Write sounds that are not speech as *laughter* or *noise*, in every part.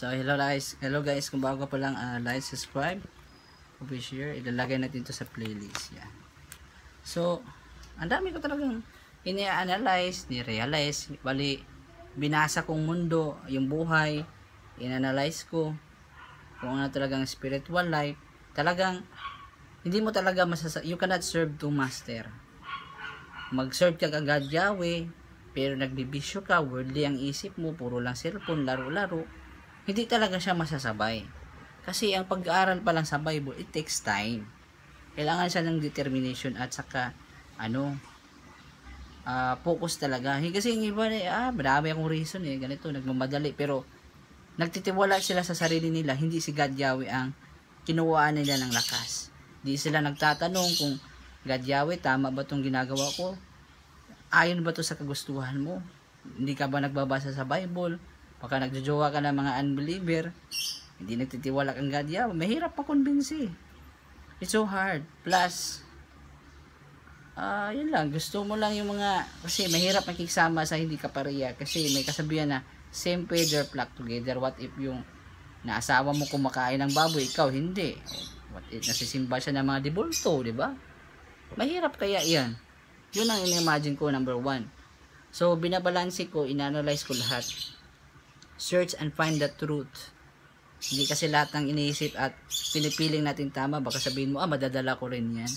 So, hello guys. Hello guys, kung bago pa lang, uh, like, subscribe, copy, share. Ilalagay natin to sa playlist. Yan. So, ang dami ko talagang ini-analyze, ni-realize. Bali, binasa kong mundo, yung buhay, in-analyze ko kung ano talagang spiritual life. Talagang, hindi mo talaga masasa... You cannot serve two master. Mag-serve ka kagad Yahweh, pero nagbibisyo ka, worldly ang isip mo, puro lang cellphone, laro-laro hindi talaga siya masasabay. Kasi ang pag-aaral pa lang sa Bible, it takes time. Kailangan siya ng determination at saka, ano, uh, focus talaga. Kasi yung iba, ah, marami akong reason eh, ganito, nagmamadali. Pero, nagtitiwala sila sa sarili nila, hindi si God Yahweh ang kinuwaan nila ng lakas. Hindi sila nagtatanong kung, God Yahweh, tama ba itong ginagawa ko? Ayon ba to sa kagustuhan mo? Hindi ka ba nagbabasa sa Bible? Baka nagjojowa ka ng mga unbeliever, hindi nagtitiwala kang God, yeah, mahirap pa convince It's so hard. Plus, ah, uh, yun lang, gusto mo lang yung mga, kasi mahirap makikisama sa hindi kapareha, kasi may kasabihan na, same feather flock together, what if yung naasawa mo kumakain ng baboy, ikaw hindi. What if nasisimba siya ng mga dibulto, di ba? Mahirap kaya yan. Yun ang in-imagine ko, number one. So, binabalansi ko, inanalyze ko lahat search and find the truth. Hindi kasi lahat ng iniisip at pinipiling natin tama, baka sabihin mo, ah, madadala ko rin yan.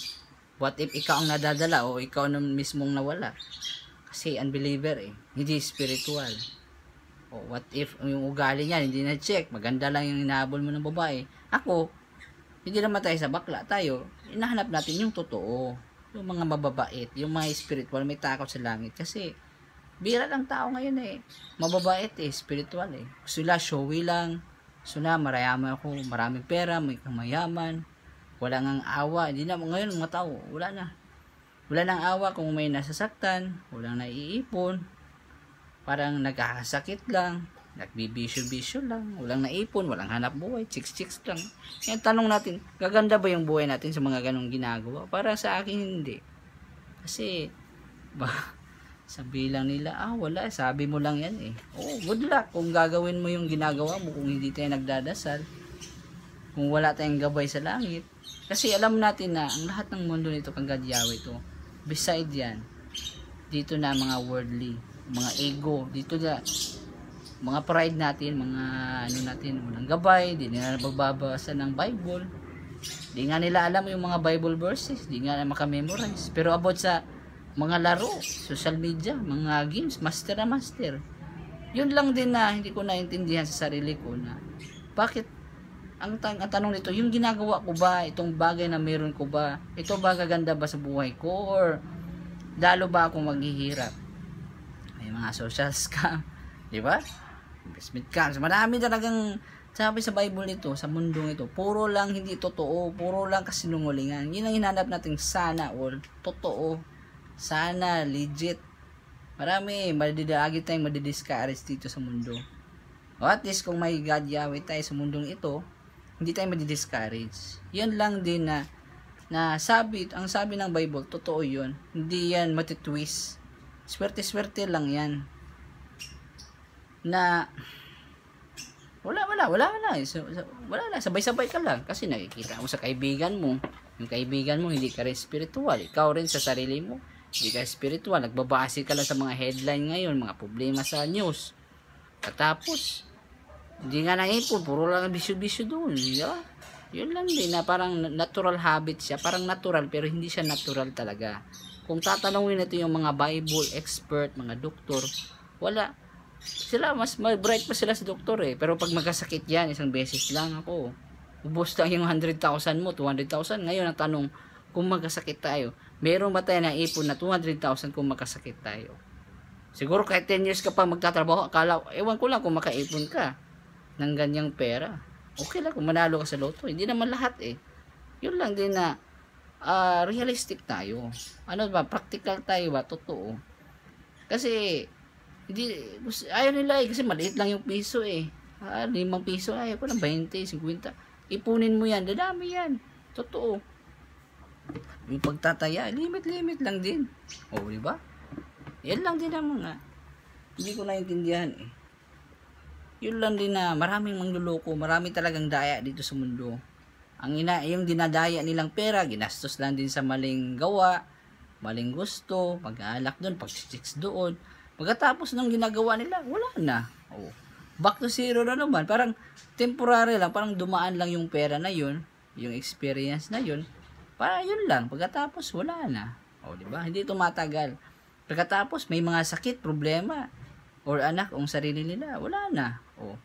What if ikaw ang nadadala o ikaw na mismong nawala? Kasi unbeliever eh, hindi spiritual. O what if yung ugali niya hindi na-check, maganda lang yung inahabol mo ng babae. Ako, hindi naman tayo sa bakla, tayo, inahanap natin yung totoo. Yung mga mababait, yung mga spiritual, may takot sa langit. Kasi, Bira lang tao ngayon eh. Mababait eh, spiritual eh. Gusto nila showy lang. Gusto na marayaman ako, maraming pera, may kamayaman. Wala nang awa. Hindi na ngayon mga tao, wala na. Wala nang awa kung may nasasaktan, wala nang naiipon. Parang nagkakasakit lang, nagbibisyo-bisyo lang, walang naipon, walang hanap buhay, chicks-chicks lang. Yan tanong natin, gaganda ba yung buhay natin sa mga ganong ginagawa? Para sa akin hindi. Kasi, ba, sabi lang nila, ah wala, sabi mo lang yan eh. Oh, good luck kung gagawin mo yung ginagawa mo kung hindi tayo nagdadasal. Kung wala tayong gabay sa langit. Kasi alam natin na ang lahat ng mundo nito kang Yahweh to. Beside yan, dito na mga worldly, mga ego, dito na mga pride natin, mga ano natin, walang gabay, di nila magbabasa ng Bible. Di nga nila alam yung mga Bible verses, di nga na makamemorize. Pero about sa mga laro, social media, mga games, master na master. Yun lang din na hindi ko naintindihan sa sarili ko na bakit ang, ang tanong nito, yung ginagawa ko ba, itong bagay na meron ko ba, ito ba gaganda ba sa buhay ko or lalo ba akong maghihirap? May mga social *laughs* scam, di ba? Investment scams, marami talagang sabi sa Bible nito, sa mundong ito, puro lang hindi totoo, puro lang kasinungalingan. Yun ang hinanap natin sana all, totoo sana, legit. Marami, madidagi tayong madidiscourage dito sa mundo. O at least kung may God Yahweh tayo sa mundong ito, hindi tayo madidiscourage. Yan lang din na na sabi, ang sabi ng Bible, totoo yun. Hindi yan matitwist. Swerte-swerte lang yan. Na wala, wala, wala, so, wala na, sabay-sabay ka lang. Kasi nakikita mo sa kaibigan mo. Yung kaibigan mo, hindi ka rin spiritual. Ikaw rin sa sarili mo, hindi ka spiritual. Nagbabase ka lang sa mga headline ngayon, mga problema sa news. Katapos, hindi nga naipon, puro lang bisyo-bisyo doon. Diba? Yun lang din na parang natural habit siya. Parang natural pero hindi siya natural talaga. Kung tatanungin natin yung mga Bible expert, mga doktor, wala. Sila, mas bright pa sila sa doktor eh. Pero pag magkasakit yan, isang beses lang ako. Ubus lang yung 100,000 mo, 200,000. Ngayon ang tanong, kung magkasakit tayo, meron ba tayo na ipon na 200,000 kung makasakit tayo? Siguro kahit 10 years ka pa magtatrabaho, akala, ewan ko lang kung makaipon ka ng ganyang pera. Okay lang kung manalo ka sa loto. Hindi naman lahat eh. Yun lang din na uh, realistic tayo. Ano ba, practical tayo ba? Totoo. Kasi, hindi, ayaw nila eh, kasi maliit lang yung piso eh. Ah, limang piso, ayaw ko ng 20, 50. Ipunin mo yan, dadami yan. Totoo. Yung pagtataya, limit-limit lang din. O, di ba? Yan lang din ang mga. Hindi ko naintindihan eh. yun lang din na maraming mangluloko, marami talagang daya dito sa mundo. Ang ina, yung dinadaya nilang pera, ginastos lang din sa maling gawa, maling gusto, pag-aalak doon, pag-chicks doon. Pagkatapos ng ginagawa nila, wala na. Oh. Back to zero na naman. Parang temporary lang, parang dumaan lang yung pera na yun, yung experience na yun. Para yun lang. Pagkatapos, wala na. O, di ba? Hindi tumatagal. Pagkatapos, may mga sakit, problema or anak o sarili nila, wala na. O,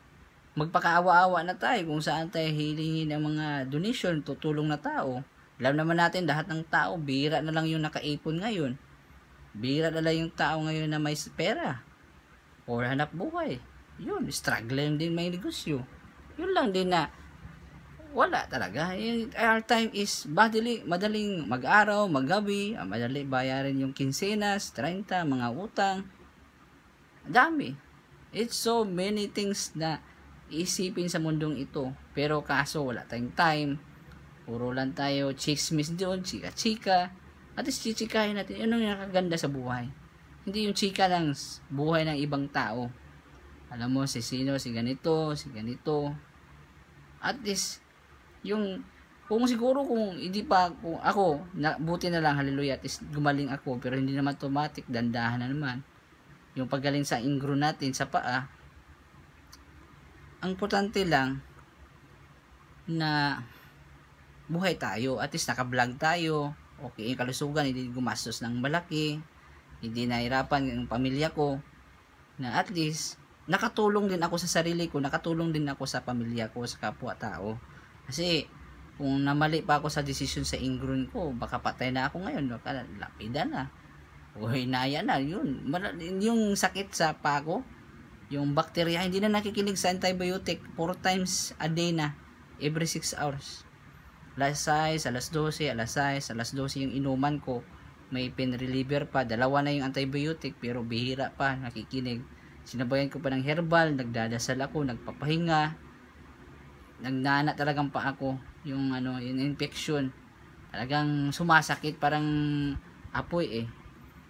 magpakaawa-awa na tayo kung saan tayo hilingin ng mga donation, tutulong na tao. Alam naman natin, lahat ng tao, bira na lang yung nakaipon ngayon. Bira na lang yung tao ngayon na may pera. Or hanap buhay. Yun, struggling din may negosyo. Yun lang din na wala talaga. Our time is madali, madaling mag-araw, maggabi, madali bayarin yung kinsenas, 30, mga utang, Dami. It's so many things na isipin sa mundong ito. Pero kaso wala tayong time. Puro lang tayo chismis doon, chika-chika. At least chichikahin natin. Ano yung nakaganda sa buhay? Hindi yung chika ng buhay ng ibang tao. Alam mo, si sino, si ganito, si ganito. At least, yung, kung siguro kung hindi pa, kung ako, na, buti na lang, hallelujah, at least gumaling ako, pero hindi naman automatic, dandahan na naman. Yung paggaling sa ingro natin sa paa ang importante lang na buhay tayo at least naka-vlog tayo okay yung kalusugan hindi gumastos ng malaki hindi nahirapan yung pamilya ko na at least nakatulong din ako sa sarili ko nakatulong din ako sa pamilya ko sa kapwa tao kasi kung namali pa ako sa desisyon sa ingron ko baka patay na ako ngayon. Baka lapida na. O hinaya na. Yun. Yung sakit sa pako yung bacteria hindi na nakikinig sa antibiotic. 4 times a day na. Every 6 hours. Alas 6, alas 12, alas 6, alas 12 yung inuman ko. May pain reliever pa. Dalawa na yung antibiotic pero bihira pa nakikinig. Sinabayan ko pa ng herbal nagdadasal ako nagpapahinga nagnana talagang pa ako yung ano yung infection talagang sumasakit parang apoy eh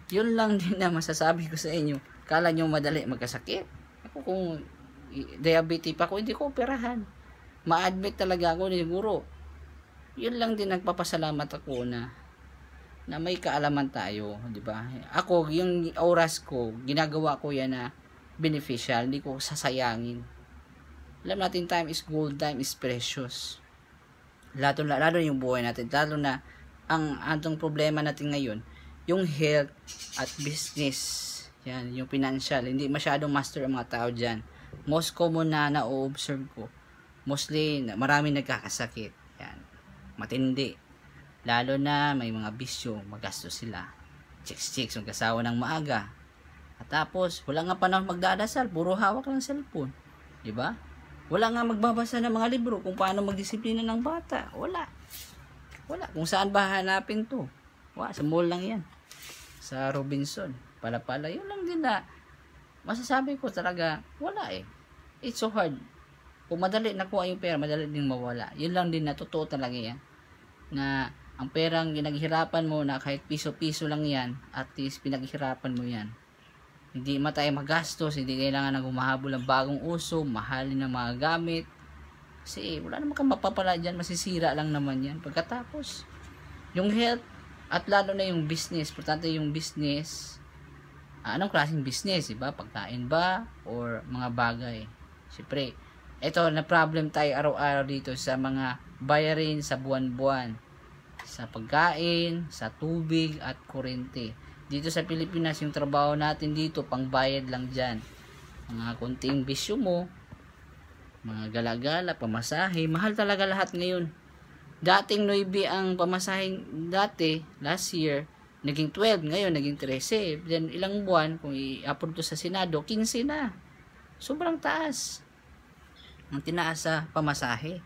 yun lang din na masasabi ko sa inyo. Kala nyo madali magkasakit. Ako kung diabetes pa ako, hindi ko operahan. Ma-admit talaga ako siguro. Yun lang din nagpapasalamat ako na na may kaalaman tayo, di ba? Ako, yung oras ko, ginagawa ko yan na beneficial, hindi ko sasayangin. Alam natin, time is gold, time is precious. Lalo, lalo yung buhay natin, lalo na ang atong problema natin ngayon, yung health at business. Yan, yung financial. Hindi masyadong master ang mga tao dyan. Most common na na-observe ko. Mostly, marami nagkakasakit. Yan. Matindi. Lalo na may mga bisyo, magastos sila. Chicks-chicks, magkasawa ng maaga. At tapos, wala nga panahon magdadasal. Puro hawak lang cellphone. Di ba? Wala nga magbabasa ng mga libro kung paano magdisiplina ng bata. Wala. Wala. Kung saan ba hanapin to? Wala. Sa mall lang yan sa Robinson. Pala-pala, yun lang din na masasabi ko talaga, wala eh. It's so hard. Kung madali nakuha yung pera, madali din mawala. Yun lang din na totoo talaga yan. Na ang perang ginaghirapan mo na kahit piso-piso lang yan, at least pinaghirapan mo yan. Hindi ma tayo magastos, hindi kailangan na gumahabol ng bagong uso, mahalin ng mga gamit. Kasi wala naman kang mapapala dyan, masisira lang naman yan. Pagkatapos, yung health, at lalo na yung business, importante yung business. Uh, anong klaseng business, diba? Pagkain ba? Or mga bagay? Siyempre, ito na problem tayo araw-araw dito sa mga bayarin sa buwan-buwan. Sa pagkain, sa tubig at kurente. Dito sa Pilipinas, yung trabaho natin dito, pangbayad lang dyan. Mga kunting bisyo mo, mga galagala, pamasahe, mahal talaga lahat ngayon dating 9 ang pamasahing dati, last year, naging 12, ngayon naging 13. Then ilang buwan, kung i-upload to sa Senado, 15 na. Sobrang taas. Ang tinaas sa pamasahe.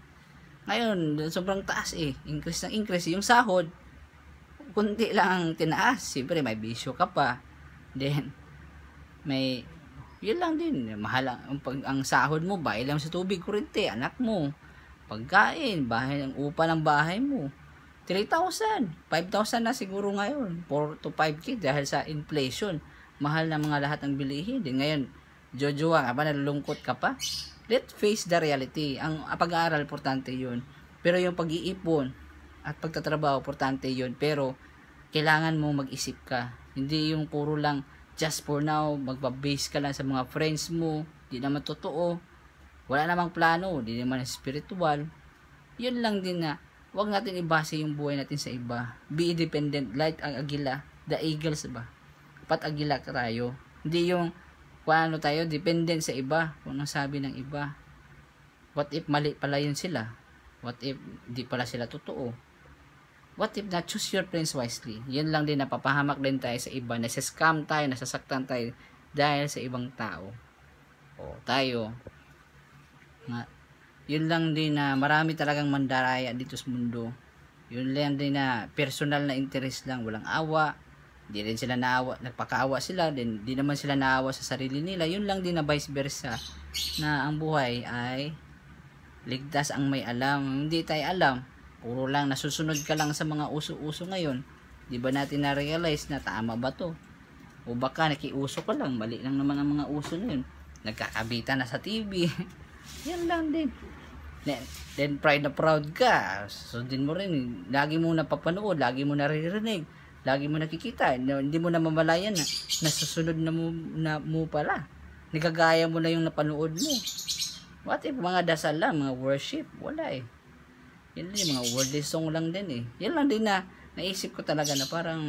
Ngayon, sobrang taas eh. Increase ng increase. Yung sahod, kunti lang ang tinaas. Siyempre, may bisyo ka pa. Then, may, yun lang din. Mahal ang, ang sahod mo, bayad lang sa tubig, kurente, anak mo pagkain, bahay ng upa ng bahay mo. 3,000, 5,000 na siguro ngayon, 4 to 5k dahil sa inflation. Mahal na mga lahat ng bilihin. Din ngayon, Jojo, nga ba nalulungkot ka pa? let face the reality. Ang pag-aaral, importante yun. Pero yung pag-iipon at pagtatrabaho, importante yun. Pero, kailangan mo mag-isip ka. Hindi yung puro lang, just for now, magbabase ka lang sa mga friends mo. Di naman totoo. Wala namang plano. Di naman spiritual. Yun lang din na, wag natin ibase yung buhay natin sa iba. Be independent, like ang agila, the eagles ba? Pat agila tayo. Hindi yung, paano tayo, dependent sa iba. Kung anong sabi ng iba. What if mali pala yun sila? What if di pala sila totoo? What if not choose your friends wisely? Yan lang din napapahamak din tayo sa iba. Nasa-scam tayo, nasasaktan tayo dahil sa ibang tao. O tayo. Nga, yun lang din na marami talagang mandaraya dito sa mundo. Yun lang din na personal na interest lang, walang awa. Hindi rin sila naawa, nagpakaawa sila, din di naman sila naawa sa sarili nila. Yun lang din na vice versa na ang buhay ay ligtas ang may alam. Hindi tayo alam Puro lang nasusunod ka lang sa mga uso-uso ngayon. Di ba natin na-realize na tama ba to? O baka nakiuso ka lang, mali lang naman ang mga uso na yun. Nagkakabita na sa TV. *laughs* Yan lang din. Then, pride na proud ka. Sundin mo rin. Lagi mo napapanood, lagi mo naririnig, lagi mo nakikita. Hindi mo na mamalayan na nasusunod na mo, na mo pala. Nagagaya mo na yung napanood mo. What if mga dasal lang, mga worship? Wala eh. Yan din, mga worldly song lang din eh. Yan lang din na naisip ko talaga na parang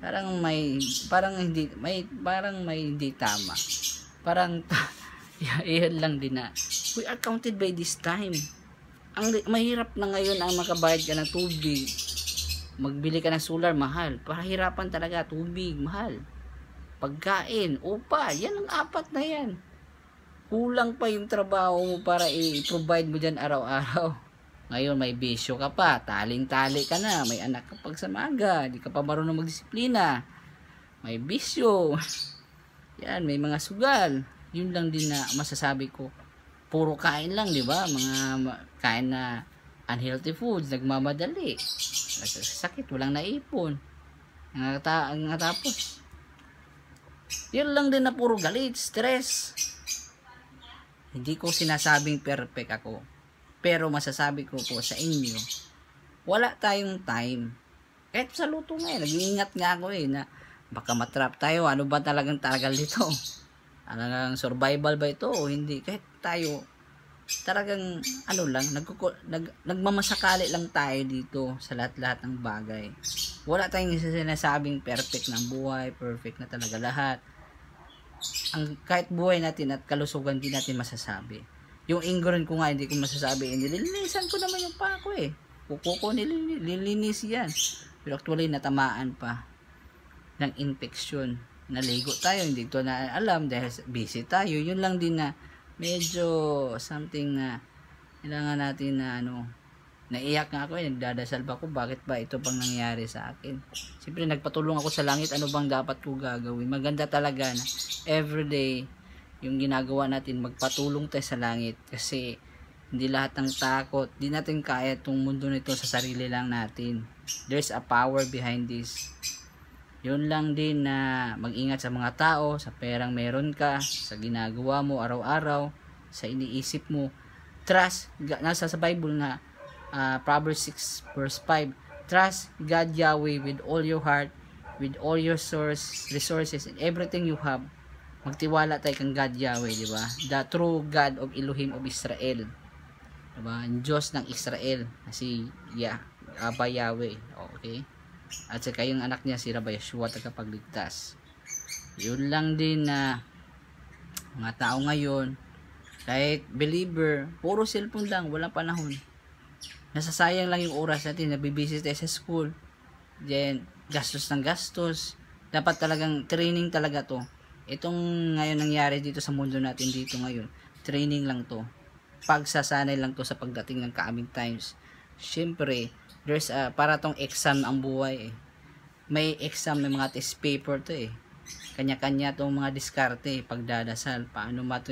parang may parang hindi may parang may hindi tama. Parang *laughs* yan lang din na we are counted by this time. Ang mahirap na ngayon ang makabayad ka ng tubig. Magbili ka ng solar, mahal. Pahirapan talaga, tubig, mahal. Pagkain, upa, yan ang apat na yan kulang pa yung trabaho mo para i-provide mo dyan araw-araw. *laughs* Ngayon may bisyo ka pa, taling-tali ka na, may anak ka pag sa di ka pa marunong magdisiplina. May bisyo. *laughs* Yan, may mga sugal. Yun lang din na masasabi ko. Puro kain lang, di ba? Mga kain na unhealthy foods, nagmamadali. Sakit, walang naipon. Ang, ang tapos. Yun lang din na puro galit, stress. Hindi ko sinasabing perfect ako. Pero masasabi ko po sa inyo, wala tayong time. Kahit sa luto nga eh, nag-iingat nga ako eh, na baka matrap tayo, ano ba talagang tagal dito? *laughs* Ano survival ba ito o hindi? Kahit tayo, talagang ano lang, nagkuku, nag, nagmamasakali lang tayo dito sa lahat-lahat ng bagay. Wala tayong sinasabing perfect ng buhay, perfect na talaga lahat ang kahit buhay natin at kalusugan din natin masasabi. Yung ingron ko nga hindi ko masasabi, hindi nilinisan ko naman yung pako eh. Kuko ko nililinis yan. Pero actually natamaan pa ng infection. Naligo tayo, hindi ko na alam dahil busy tayo. Yun lang din na medyo something na kailangan natin na ano naiyak nga ako eh, nagdadasal ba ako, bakit ba ito pang nangyari sa akin? Siyempre, nagpatulong ako sa langit, ano bang dapat ko gagawin? Maganda talaga na everyday, yung ginagawa natin, magpatulong tayo sa langit. Kasi, hindi lahat ng takot, hindi natin kaya itong mundo nito sa sarili lang natin. There's a power behind this. Yun lang din na mag-ingat sa mga tao, sa perang meron ka, sa ginagawa mo araw-araw, sa iniisip mo. Trust, nasa sa Bible na uh, Proverbs 6 verse 5 trust God Yahweh with all your heart with all your source, resources and everything you have. Magtiwala tayo kang God Yahweh di ba? The true God of Elohim of Israel. Di ba? Ang Diyos ng Israel si yeah, Abba Yahweh. Okay? At saka yung anak niya si Rabbi Yeshua tagapagligtas. Yun lang din na mga tao ngayon kahit believer puro cellphone lang walang panahon nasasayang lang yung oras natin, nabibisi tayo sa school. Then, gastos ng gastos. Dapat talagang training talaga to. Itong ngayon nangyari dito sa mundo natin dito ngayon, training lang to. Pagsasanay lang to sa pagdating ng coming times. Siyempre, there's a, para tong exam ang buhay eh. May exam, may mga test paper to eh. Kanya-kanya tong mga diskarte, eh, pagdadasal, paano mato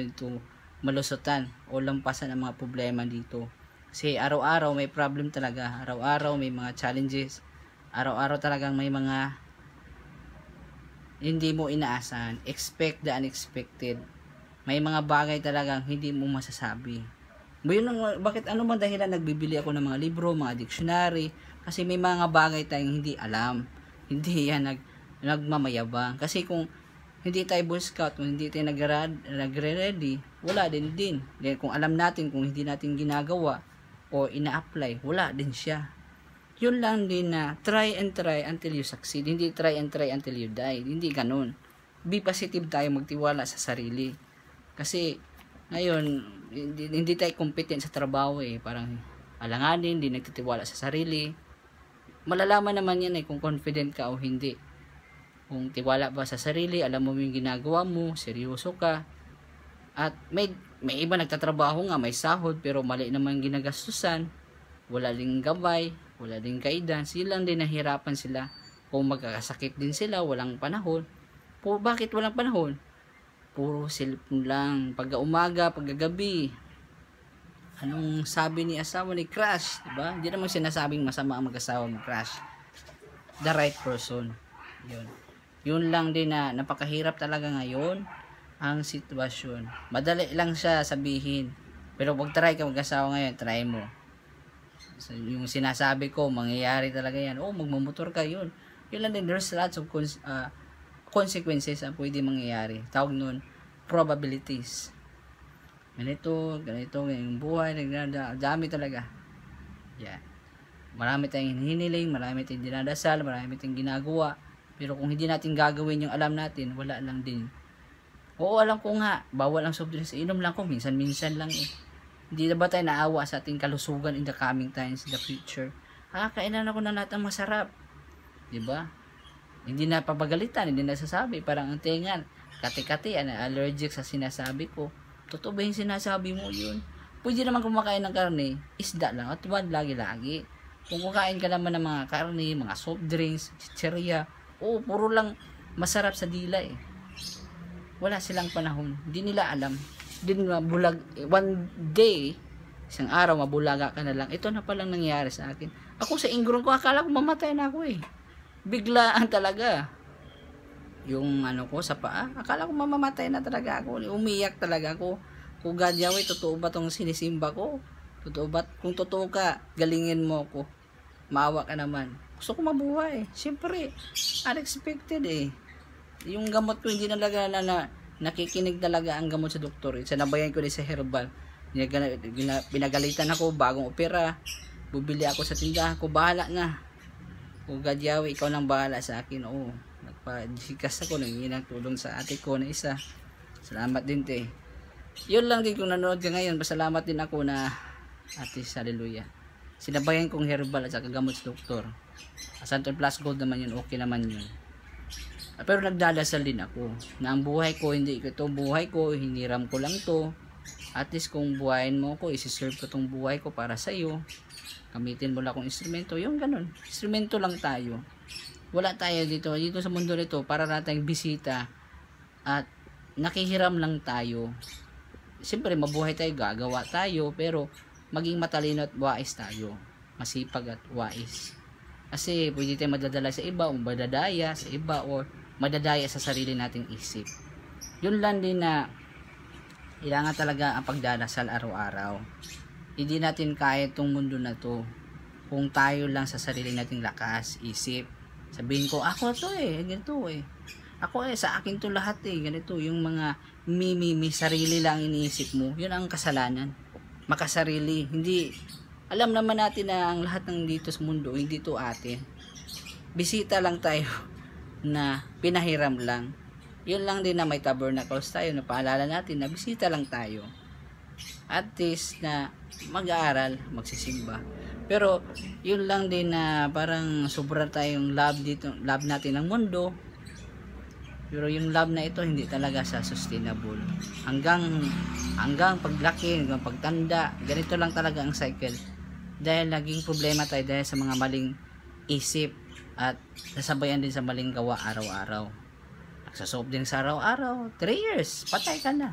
malusutan o lampasan ang mga problema dito kasi araw-araw may problem talaga. Araw-araw may mga challenges. Araw-araw talagang may mga hindi mo inaasahan. Expect the unexpected. May mga bagay talagang hindi mo masasabi. Yun bakit ano man dahilan nagbibili ako ng mga libro, mga dictionary, kasi may mga bagay tayong hindi alam. *laughs* Hindi yan nag, nagmamayabang. Kasi kung hindi tayo Boy Scout, kung hindi tayo nagre-ready, wala din din. Kung alam natin, kung hindi natin ginagawa o ina-apply, wala din siya. Yun lang din na try and try until you succeed. Hindi try and try until you die. Hindi ganun. Be positive tayo magtiwala sa sarili. Kasi ngayon, hindi, hindi tayo competent sa trabaho eh. Parang alanganin, hindi nagtitiwala sa sarili. Malalaman naman yan eh kung confident ka o hindi kung tiwala ba sa sarili, alam mo yung ginagawa mo, seryoso ka. At may, may iba nagtatrabaho nga, may sahod, pero mali naman ginagastusan. Wala ding gabay, wala ding guidance. Yun lang din nahirapan sila. Kung magkakasakit din sila, walang panahon. Po, bakit walang panahon? Puro cellphone lang. Pagka umaga, pagka gabi. Anong sabi ni asawa ni Crash? Diba? Hindi naman sinasabing masama ang mag-asawa mo, Crash. The right person. Yun yun lang din na napakahirap talaga ngayon ang sitwasyon. Madali lang siya sabihin. Pero pag try ka mag-asawa ngayon, try mo. So, yung sinasabi ko, mangyayari talaga yan. Oh, magmamotor ka, yun. Yun lang din, there's lots of cons uh, consequences ang pwede mangyayari. Tawag nun, probabilities. Ganito, ganito, yung buhay, dami talaga. Yeah. Marami tayong hinihiling, marami tayong dinadasal, marami tayong ginagawa pero kung hindi natin gagawin yung alam natin, wala lang din. Oo, alam ko nga, bawal ang soft drinks. Inom lang ko, minsan-minsan lang eh. Hindi na ba tayo naawa sa ating kalusugan in the coming times, in the future? Ah, kainan ako na lahat ng masarap. ba? Diba? Hindi na papagalitan, hindi na sasabi. Parang ang tingan, kati-kati, allergic sa sinasabi ko. Totoo ba yung sinasabi mo yun? Pwede naman kumakain ng karne, isda lang, at wag lagi-lagi. Kung kukain ka naman ng mga karne, mga soft drinks, chicheria, Oo, puro lang masarap sa dila eh. Wala silang panahon. Hindi nila alam. Din bulag one day isang araw mabulaga ka na lang. Ito na palang nangyari sa akin. Ako sa ingrong ko akala ko mamatay na ako eh. Biglaan talaga. Yung ano ko sa paa, akala ko mamamatay na talaga ako. Umiyak talaga ako. Kung God Yahweh, totoo ba tong sinisimba ko? Totoo ba? Kung totoo ka, galingin mo ako. Maawa ka naman. Gusto ko mabuhay. Siyempre, unexpected eh. Yung gamot ko hindi nalaga na, na nakikinig talaga ang gamot sa doktor. Eh. Sanabayan ko din sa herbal. Pinagalitan ako bagong opera. Bubili ako sa tindahan ko. Bahala na. O Gadyawi, ikaw nang bahala sa akin. Oo. Nagpa-jikas ako. Nanginang tulong sa ate ko na isa. Salamat din te. Yun lang din kung nanonood ka ngayon. Pasalamat din ako na ate, hallelujah. Sinabayan kong herbal at saka gamot sa doktor. Santon Plus Gold naman yun, okay naman yun. Pero nagdadasal din ako na ang buhay ko, hindi ito buhay ko, hiniram ko lang to. At least kung buhayin mo ko, isi-serve ko tong buhay ko para sa iyo. Gamitin mo lang akong instrumento, yung ganun. Instrumento lang tayo. Wala tayo dito, dito sa mundo nito, para nating bisita. At nakihiram lang tayo. Siyempre, mabuhay tayo, gagawa tayo, pero maging matalino at wais tayo. Masipag at wais. Kasi pwede tayo madadala sa iba o madadaya sa iba o madadaya sa sarili nating isip. Yun lang din na kailangan talaga ang pagdadasal araw-araw. Hindi natin kaya itong mundo na to kung tayo lang sa sarili nating lakas, isip. Sabihin ko, ako to eh, ganito eh. Ako eh, sa akin to lahat eh, ganito. Yung mga mi-mi-mi, sarili lang iniisip mo, yun ang kasalanan. Makasarili. Hindi, alam naman natin na ang lahat ng dito sa mundo hindi to atin bisita lang tayo *laughs* na pinahiram lang. Yun lang din na may tabernacles tayo na paalala natin na bisita lang tayo. At least na mag-aaral magsisimba. Pero yun lang din na parang sobra tayong love dito love natin ng mundo. Pero yung love na ito hindi talaga sa sustainable. Hanggang hanggang paglaki hanggang pagtanda ganito lang talaga ang cycle. Dahil naging problema tayo dahil sa mga maling isip at nasabayan din sa maling gawa araw-araw. Nagsasob din sa araw-araw, 3 years, patay ka na.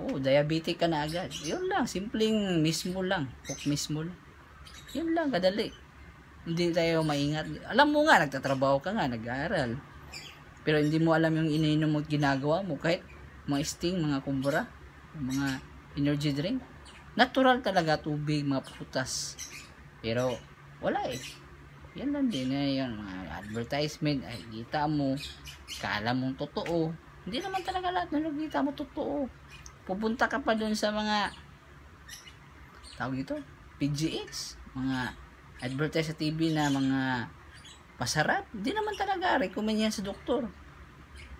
Oh, diabetic ka na agad. Yun lang, simpleng mismo lang, cook mismo lang. Yun lang, kadali. Hindi tayo maingat. Alam mo nga, nagtatrabaho ka nga, nag-aaral. Pero hindi mo alam yung ininom mo ginagawa mo. Kahit mga sting, mga kumbra, mga energy drink. Natural talaga tubig, mga putas. Pero wala eh. Yan lang din eh, yung mga advertisement, ay kita mo, kala mong totoo. Hindi naman talaga lahat na nakita mo totoo. Pupunta ka pa dun sa mga tawag ito, PGX, mga advertise sa TV na mga pasarap. Hindi naman talaga recommend yan sa doktor.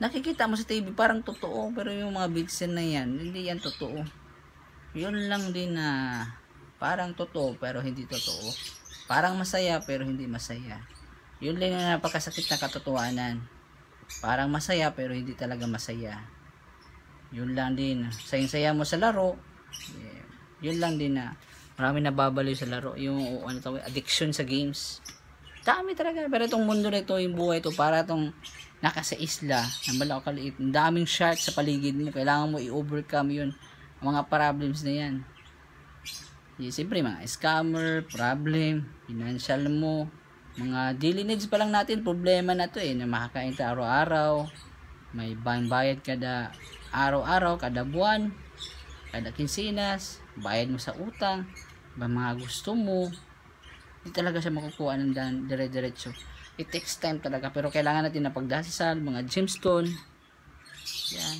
Nakikita mo sa TV parang totoo, pero yung mga bitsin na yan, hindi yan totoo. Yun lang din na parang totoo pero hindi totoo. Parang masaya pero hindi masaya. Yun lang na napakasakit na katotohanan. Parang masaya pero hindi talaga masaya. Yun lang din. Sayang-saya mo sa laro. Yeah. Yun lang din na marami nababaliw sa laro. Yung ano tawag, addiction sa games. Dami talaga. Pero itong mundo na ito, yung buhay ito, para itong naka sa isla, na malaki kaliit. Ang daming sharks sa paligid mo. Kailangan mo i-overcome yun. Ang mga problems na yan. Siyempre, mga scammer, problem, financial mo, mga daily needs pa lang natin, problema na to eh, na makakain tayo araw-araw, may bayad kada araw-araw, kada buwan, kada kinsinas, bayad mo sa utang, ba mga gusto mo, hindi talaga siya makukuha ng dire-diretso. It takes time talaga, pero kailangan natin na pagdasal, mga gemstone, yan,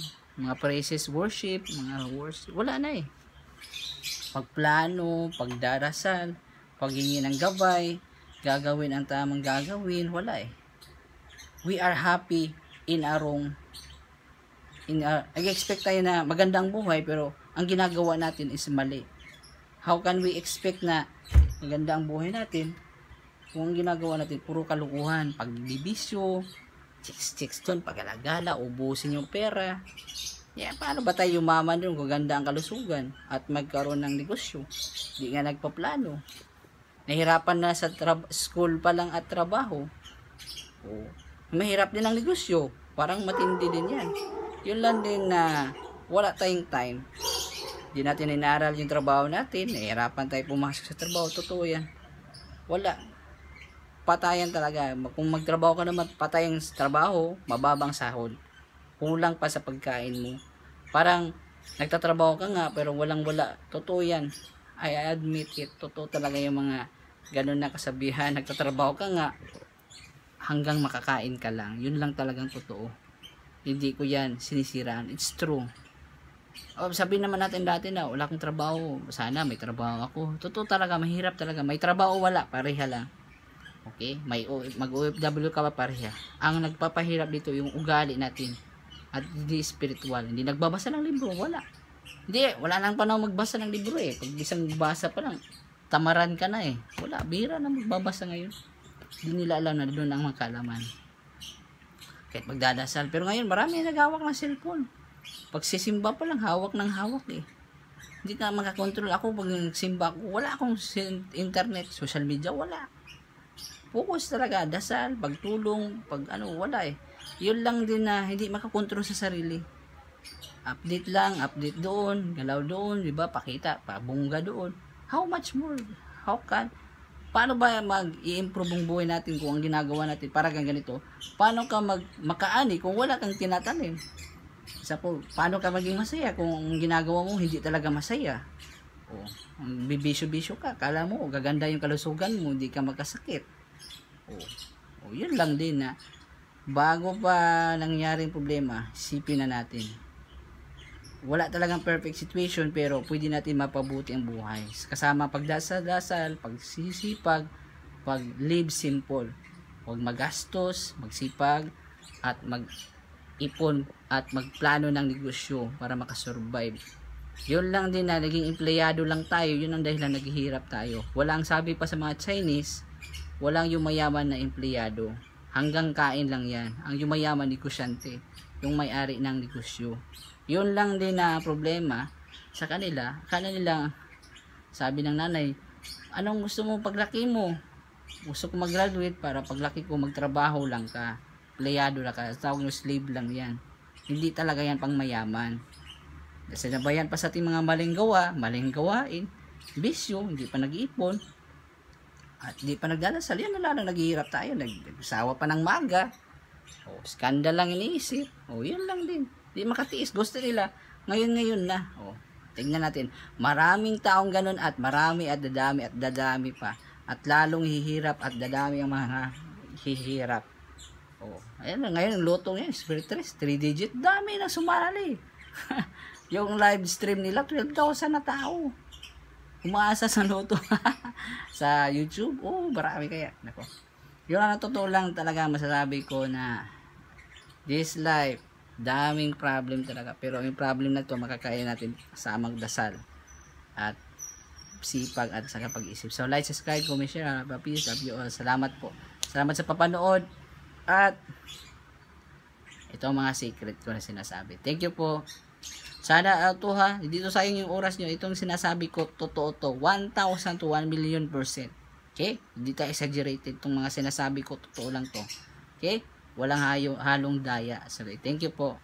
mga praises, worship, mga worship, wala na eh. Pagplano, pagdarasal, paghingi ng gabay, gagawin ang tamang gagawin, wala eh. We are happy in our own in our, nag-expect tayo na magandang buhay pero ang ginagawa natin is mali. How can we expect na maganda ang buhay natin kung ang ginagawa natin puro kalukuhan, pagbibisyo, chicks chicks ton, pagalagala, ubusin yung pera. Yeah, paano ba tayo yumaman doon kung ganda ang kalusugan at magkaroon ng negosyo? Hindi nga nagpaplano. Nahirapan na sa school pa lang at trabaho. Oh, mahirap din ang negosyo. Parang matindi din yan. Yun lang din na wala tayong time. Hindi natin inaral yung trabaho natin. Nahirapan tayo pumasok sa trabaho. Totoo yan. Wala. Patayan talaga. Kung magtrabaho ka naman, patayang trabaho, mababang sahod kulang pa sa pagkain mo. Parang nagtatrabaho ka nga pero walang wala. Totoo yan. I admit it. Totoo talaga yung mga ganun na kasabihan. Nagtatrabaho ka nga hanggang makakain ka lang. Yun lang talagang totoo. Hindi ko yan sinisiraan. It's true. O, sabi naman natin dati na wala akong trabaho. Sana may trabaho ako. Totoo talaga, mahirap talaga. May trabaho wala, pareha lang. Okay? May mag-OFW ka pa pareha. Ang nagpapahirap dito yung ugali natin at hindi spiritual. Hindi nagbabasa ng libro, wala. Hindi, wala nang panahon magbasa ng libro eh. Pag isang basa pa lang, tamaran ka na eh. Wala, bira na magbabasa ngayon. Hindi nila alam na doon ang magkalaman. Kahit magdadasal. Pero ngayon, marami na naghawak ng cellphone. Pag sisimba pa lang, hawak ng hawak eh. Hindi ka makakontrol. Ako, pag nagsimba ako, wala akong internet, social media, wala. Focus talaga, dasal, pagtulong, pag ano, wala eh yun lang din na hindi makakontrol sa sarili. Update lang update doon galaw doon di ba? Pakita pabungga doon. How much more? How can? Paano ba mag-i-improve ang buhay natin kung ang ginagawa natin para kang ganito? Paano ka mag makaani kung wala kang tinatanim? Sa po paano ka maging masaya kung ang ginagawa mo hindi talaga masaya? O bibisyo-bisyo ka kala mo gaganda yung kalusugan mo hindi ka magkasakit. O, o yun lang din na bago pa nangyaring problema, sipin na natin. Wala talagang perfect situation pero pwede natin mapabuti ang buhay. Kasama pagdasal-dasal, pagsisipag, pag-live simple. Huwag magastos, magsipag, at mag-ipon at magplano ng negosyo para makasurvive. Yun lang din na naging empleyado lang tayo, yun ang dahilan naghihirap tayo. Walang sabi pa sa mga Chinese, walang yung mayaman na empleyado hanggang kain lang yan. Ang yumayaman negosyante yung may-ari ng negosyo. Yun lang din na problema sa kanila. Kanila sabi ng nanay anong gusto mo paglaki mo? Gusto ko mag-graduate para paglaki ko magtrabaho lang ka. Playado lang ka. Tawag nyo slave lang yan. Hindi talaga yan pang mayaman. Kasi nabayan pa sa ating mga maling gawa maling gawain bisyo hindi pa nag-iipon at di pa nagdadasal, yan na lang naghihirap tayo. Nagsawa pa ng maga. O, skandal lang iniisip. O, yan lang din. Di makatiis. Gusto nila, ngayon-ngayon na. Oh, tingnan natin. Maraming taong ganun at marami at dadami at dadami pa. At lalong hihirap at dadami ang mga hihirap. Oh, ayan na, ngayon luto niya, Spirit Race, 3 digit, dami na sumali. *laughs* yung live stream nila, 12,000 na tao. Umaasa sa loto *laughs* sa YouTube. Oh, marami kaya. Nako. Yun ang totoo lang talaga masasabi ko na this life, daming problem talaga. Pero yung problem na to makakaya natin sa magdasal at sipag at sa pag-isip. So, like, subscribe, comment, share. Peace. Love you all. Salamat po. Salamat sa papanood. At ito ang mga secret ko na sinasabi. Thank you po. Sana uh, to ha, dito sayang yung oras nyo. Itong sinasabi ko, totoo to. 1,000 to 1 million percent. Okay? Hindi tayo exaggerated. Itong mga sinasabi ko, totoo lang to. Okay? Walang hayo, halong daya. Sorry. Thank you po.